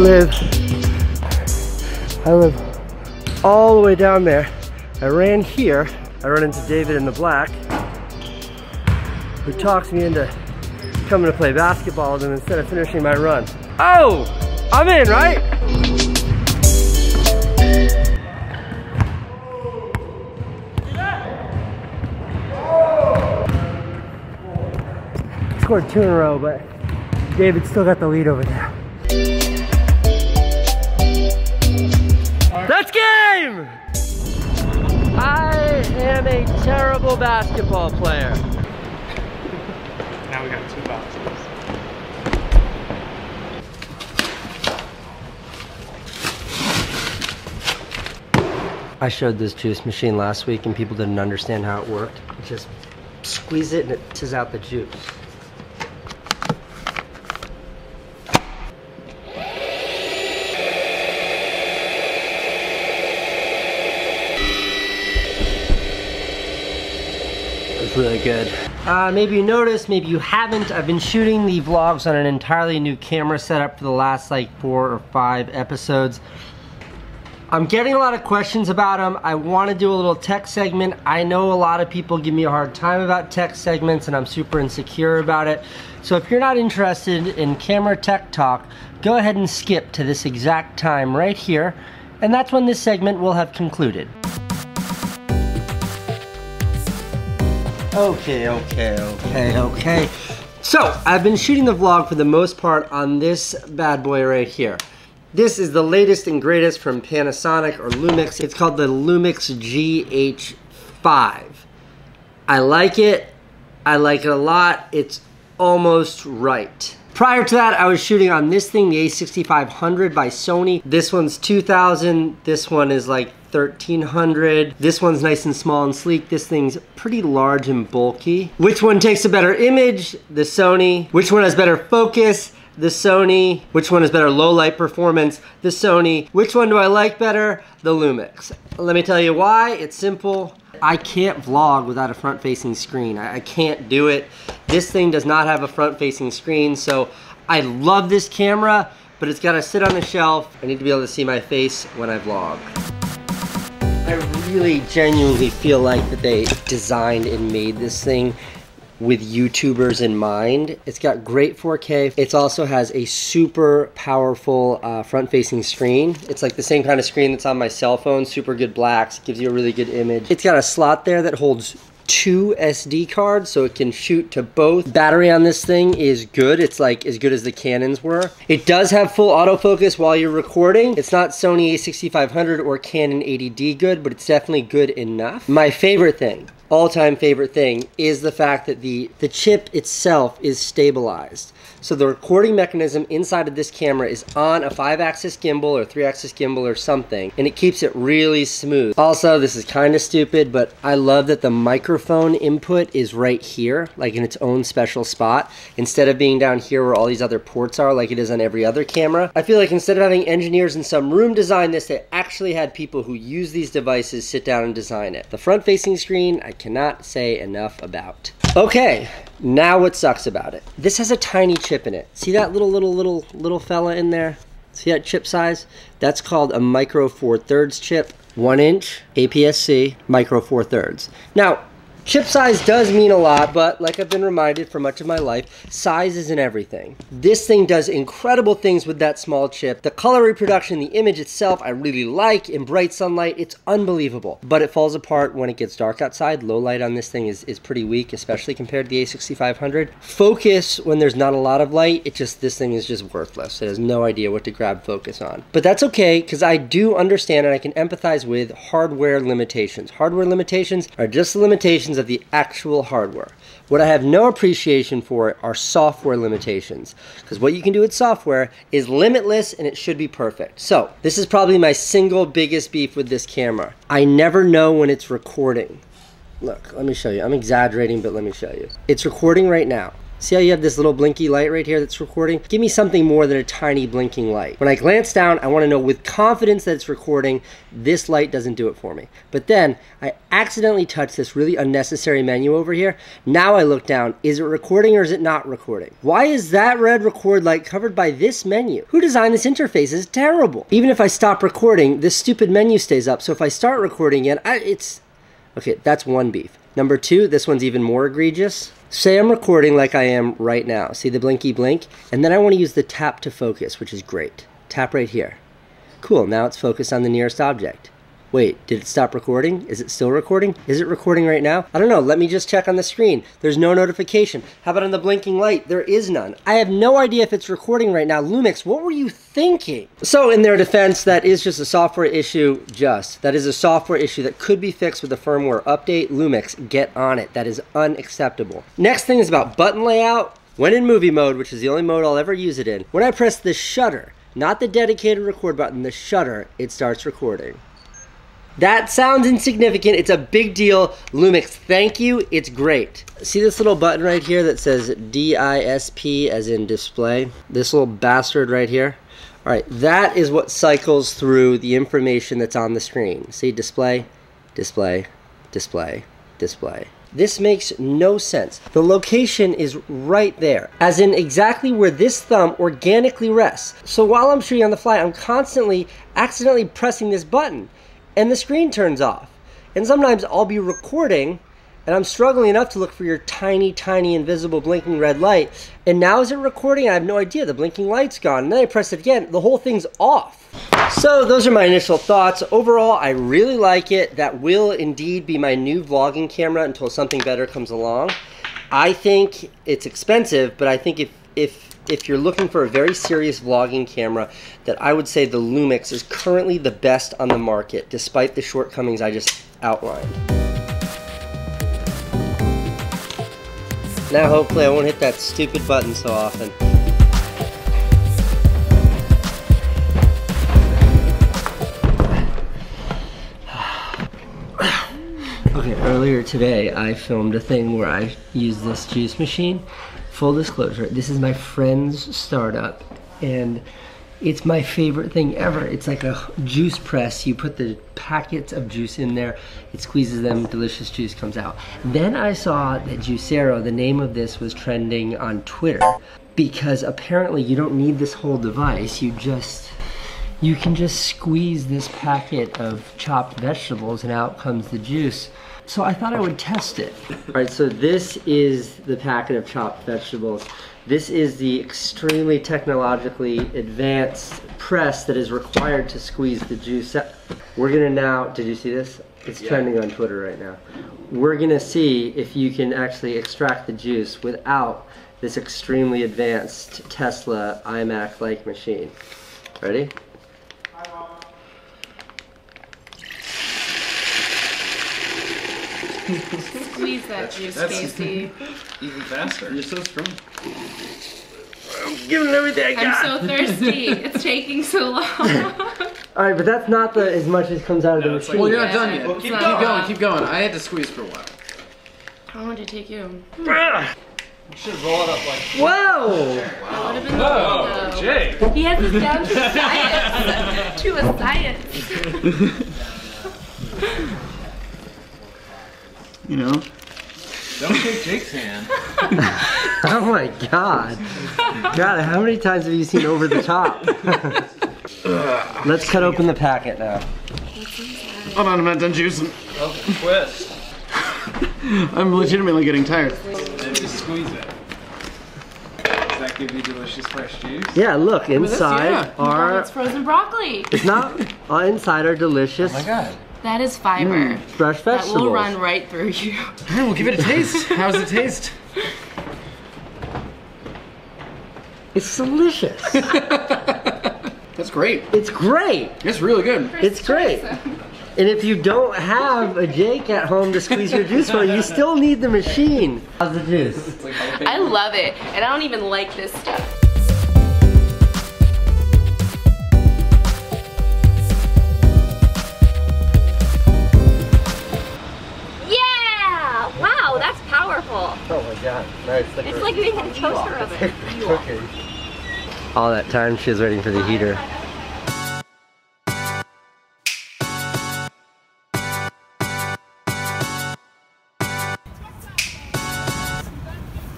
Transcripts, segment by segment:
live, I live all the way down there. I ran here. I run into David in the black, who talks me into coming to play basketball with him instead of finishing my run. Oh, I'm in, right? Scored two in a row, but David still got the lead over there. Game! I am a terrible basketball player. Now we got two boxes. I showed this juice machine last week and people didn't understand how it worked. You just squeeze it and it tis out the juice. Really good. Uh, maybe you noticed, maybe you haven't. I've been shooting the vlogs on an entirely new camera setup for the last like four or five episodes. I'm getting a lot of questions about them. I want to do a little tech segment. I know a lot of people give me a hard time about tech segments and I'm super insecure about it. So if you're not interested in camera tech talk, go ahead and skip to this exact time right here. And that's when this segment will have concluded. Okay, okay, okay, okay. So, I've been shooting the vlog for the most part on this bad boy right here. This is the latest and greatest from Panasonic or Lumix. It's called the Lumix GH5. I like it. I like it a lot. It's almost right. Prior to that, I was shooting on this thing, the a6500 by Sony. This one's 2000. This one is like 1300. This one's nice and small and sleek. This thing's pretty large and bulky. Which one takes a better image? The Sony. Which one has better focus? The Sony. Which one has better low light performance? The Sony. Which one do I like better? The Lumix. Let me tell you why. It's simple. I can't vlog without a front facing screen. I, I can't do it. This thing does not have a front facing screen, so I love this camera, but it's gotta sit on the shelf. I need to be able to see my face when I vlog. I really genuinely feel like that they designed and made this thing with YouTubers in mind. It's got great 4K. It also has a super powerful uh, front-facing screen. It's like the same kind of screen that's on my cell phone, super good blacks, gives you a really good image. It's got a slot there that holds two SD cards so it can shoot to both. Battery on this thing is good. It's like as good as the Canons were. It does have full autofocus while you're recording. It's not Sony a6500 or Canon 80D good, but it's definitely good enough. My favorite thing, all-time favorite thing is the fact that the, the chip itself is stabilized. So the recording mechanism inside of this camera is on a five axis gimbal or three axis gimbal or something, and it keeps it really smooth. Also, this is kind of stupid, but I love that the microphone input is right here, like in its own special spot, instead of being down here where all these other ports are like it is on every other camera. I feel like instead of having engineers in some room design this, they actually had people who use these devices sit down and design it. The front facing screen, I cannot say enough about. Okay, now what sucks about it. This has a tiny chip in it. See that little, little, little, little fella in there? See that chip size? That's called a micro four thirds chip. One inch, APS-C, micro four thirds. Now, Chip size does mean a lot, but like I've been reminded for much of my life, size isn't everything. This thing does incredible things with that small chip. The color reproduction, the image itself, I really like. In bright sunlight, it's unbelievable. But it falls apart when it gets dark outside. Low light on this thing is, is pretty weak, especially compared to the a6500. Focus, when there's not a lot of light, it just, this thing is just worthless. It has no idea what to grab focus on. But that's okay, because I do understand and I can empathize with hardware limitations. Hardware limitations are just the limitations of the actual hardware. What I have no appreciation for are software limitations. Because what you can do with software is limitless and it should be perfect. So, this is probably my single biggest beef with this camera. I never know when it's recording. Look, let me show you. I'm exaggerating, but let me show you. It's recording right now. See how you have this little blinky light right here that's recording? Give me something more than a tiny blinking light. When I glance down, I want to know with confidence that it's recording. This light doesn't do it for me. But then I accidentally touch this really unnecessary menu over here. Now I look down. Is it recording or is it not recording? Why is that red record light covered by this menu? Who designed this interface? It's terrible. Even if I stop recording, this stupid menu stays up. So if I start recording again, I, it's... Okay, that's one beef. Number two, this one's even more egregious. Say I'm recording like I am right now. See the blinky blink? And then I want to use the tap to focus, which is great. Tap right here. Cool, now it's focused on the nearest object. Wait, did it stop recording? Is it still recording? Is it recording right now? I don't know. Let me just check on the screen. There's no notification. How about on the blinking light? There is none. I have no idea if it's recording right now. Lumix, what were you thinking? So in their defense, that is just a software issue, just. That is a software issue that could be fixed with a firmware update. Lumix, get on it. That is unacceptable. Next thing is about button layout. When in movie mode, which is the only mode I'll ever use it in, when I press the shutter, not the dedicated record button, the shutter, it starts recording. That sounds insignificant. It's a big deal. Lumix, thank you. It's great. See this little button right here that says DISP as in display? This little bastard right here? All right, that is what cycles through the information that's on the screen. See display, display, display, display. This makes no sense. The location is right there, as in exactly where this thumb organically rests. So while I'm shooting on the fly, I'm constantly accidentally pressing this button and the screen turns off. And sometimes I'll be recording and I'm struggling enough to look for your tiny, tiny invisible blinking red light. And now is it recording? I have no idea. The blinking light's gone. And then I press it again. The whole thing's off. So those are my initial thoughts. Overall, I really like it. That will indeed be my new vlogging camera until something better comes along. I think it's expensive, but I think if, if if you're looking for a very serious vlogging camera, that I would say the Lumix is currently the best on the market, despite the shortcomings I just outlined. Now hopefully I won't hit that stupid button so often. Okay, earlier today I filmed a thing where I used this juice machine full disclosure, this is my friend's startup and it's my favorite thing ever. It's like a juice press. You put the packets of juice in there, it squeezes them, delicious juice comes out. Then I saw that Juicero, the name of this was trending on Twitter because apparently you don't need this whole device. You just, you can just squeeze this packet of chopped vegetables and out comes the juice. So I thought I would test it. All right, so this is the packet of chopped vegetables. This is the extremely technologically advanced press that is required to squeeze the juice out. We're gonna now, did you see this? It's yeah. trending on Twitter right now. We're gonna see if you can actually extract the juice without this extremely advanced Tesla iMac-like machine. Ready? Squeeze that juice, That's Casey. Even faster. You're so strong. I'm giving everything I got. I'm so thirsty. it's taking so long. All right, but that's not the as much as comes out of the machine. Well, you're not done yet. Well, keep, keep going, keep going. I had to squeeze for a while. How long did it take you? You should roll it up like. Whoa! Wow. That would have been Jay. He has this down to a science. to a science you know. Don't shake Jake's hand. oh my god. God, how many times have you seen over the top? Let's cut open the packet now. Hold on, I'm not done juicing. Oh, twist. I'm legitimately getting tired. And just squeeze it. Does that give you delicious fresh juice? Yeah, look, inside yeah. are... Oh, it's frozen broccoli. It's not... Uh, inside are delicious... Oh my god. That is fiber. Mm, fresh vegetables. That will run right through you. Alright, we'll give it a taste. How's it taste? It's delicious. That's great. It's great. It's really good. It's great. And if you don't have a Jake at home to squeeze your juice for, you still need the machine. How's the juice? I love it. And I don't even like this stuff. Nice. It's like making a toaster oven. cooking. All that time she was waiting for the heater.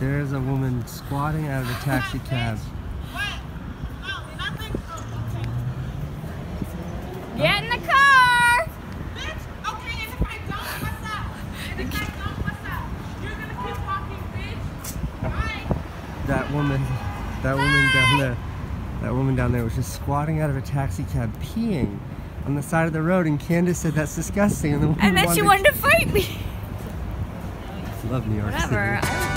There's a woman squatting out of a taxi cab. Get in the car! Okay, and if I don't, what's up? And if I don't, what's up? You're gonna keep walking, bitch. Bye. That woman, that woman down there, that woman down there was just squatting out of a taxi cab, peeing on the side of the road, and Candice said that's disgusting. And, the woman And then she wanted to fight me. Love New York Whatever. City.